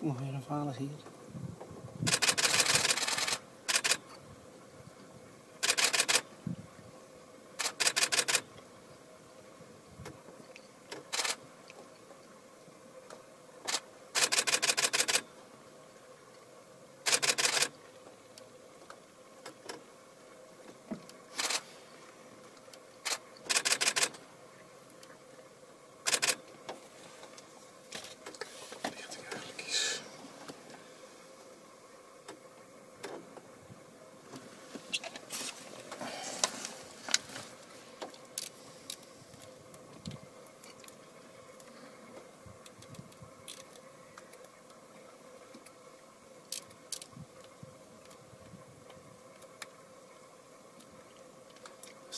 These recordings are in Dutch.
Nog weer een valig hier.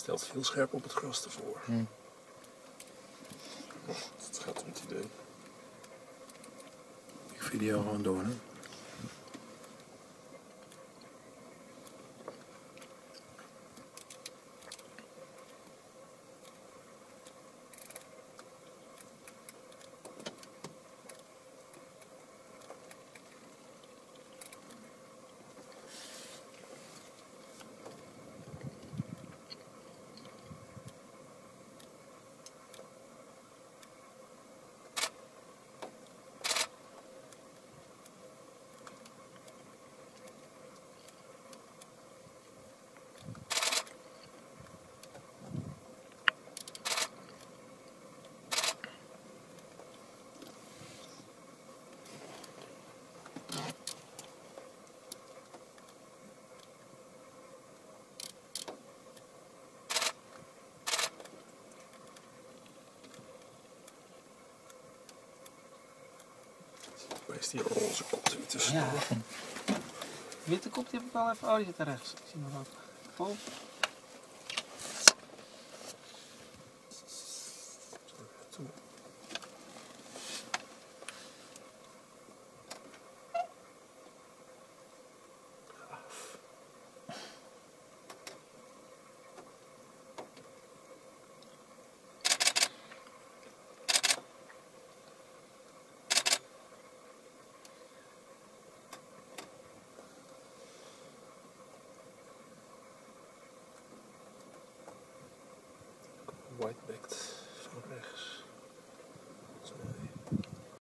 Stelt veel scherp op het gras ervoor. Hm. Dat gaat om het idee. Ik video gewoon door, hè? Waar is die roze kop er tussen? Ja. Witte kop die heb ik wel even. Oh, die zit daar rechts. Ik zie ook. Whitebacked van rechts.